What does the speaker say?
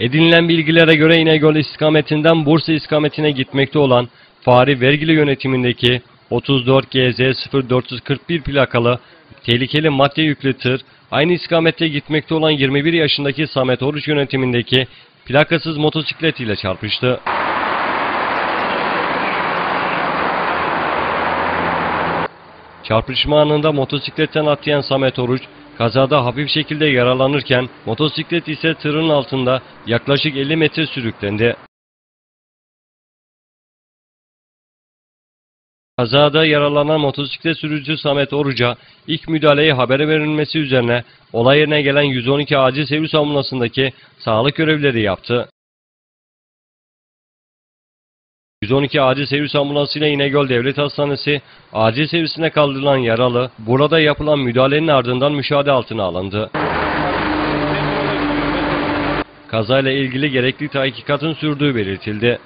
Edinilen bilgilere göre İnegöl istikametinden Bursa istikametine gitmekte olan Fahri Vergili yönetimindeki 34 GZ 0441 plakalı tehlikeli madde yüklü tır, aynı istikamette gitmekte olan 21 yaşındaki Samet Oruç yönetimindeki plakasız motosiklet ile çarpıştı. Çarpışma anında motosikletten atlayan Samet Oruç, kazada hafif şekilde yaralanırken motosiklet ise tırın altında yaklaşık 50 metre sürüklendi. Kazada yaralanan motosiklet sürücüsü Samet Oruç'a ilk müdahaleyi habere verilmesi üzerine olay yerine gelen 112 acil servis ambulansındaki sağlık görevlileri yaptı. 112 acil servis ambulansıyla İnegöl Devlet Hastanesi acil servisine kaldırılan yaralı burada yapılan müdahalenin ardından müşahede altına alındı. Kazayla ilgili gerekli tahkikatın sürdüğü belirtildi.